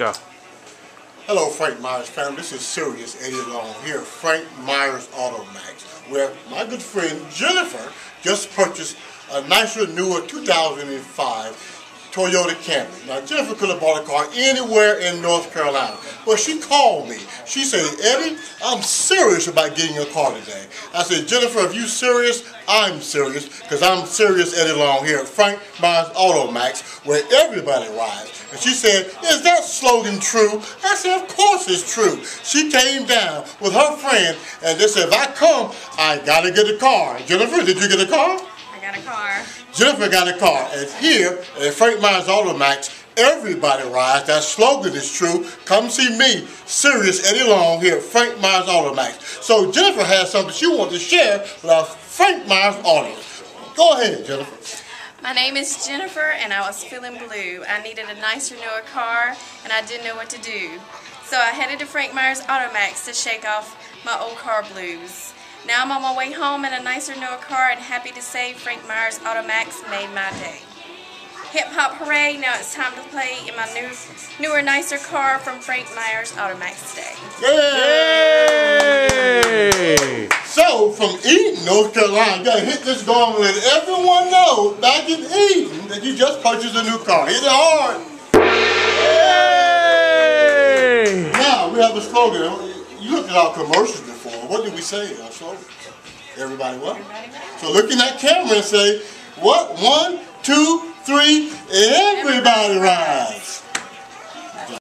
Go. Hello, Frank Myers family. This is Serious Eddie Long here Frank Myers Auto Maxx, where my good friend Jennifer just purchased a nicer, newer 2005 Toyota Camry. Now, Jennifer could have bought a car anywhere in North Carolina, but she called me. She said, Eddie, I'm serious about getting a car today. I said, Jennifer, if you serious, I'm serious, because I'm serious Eddie Long here at Frank Auto Maxx, where everybody rides. And she said, is that slogan true? I said, of course it's true. She came down with her friend, and they said, if I come, I got to get a car. Jennifer, did you get a car? Got a car. Jennifer got a car. And here at Frank Myers Auto Maxx, everybody rides. That slogan is true. Come see me, Serious Eddie Long, here at Frank Myers Auto Maxx. So Jennifer has something she wants to share with our Frank Myers audience. Go ahead, Jennifer. My name is Jennifer and I was feeling blue. I needed a nicer, newer car and I didn't know what to do. So I headed to Frank Myers Auto Maxx to shake off my old car blues. Now I'm on my way home in a nicer, newer car and happy to say Frank Myers Auto Maxx made my day. Hip hop hooray, now it's time to play in my new, newer, nicer car from Frank Myers Auto Maxx today. Yay! So, from Eden, North Carolina, you gotta hit this gong and let everyone know back in Eden that you just purchased a new car. Hit it hard. Yay! Now, we have a slogan. You look at our commercials before. What did we say slogan? Everybody what? So look in that camera and say, what? One, two, three, everybody rides.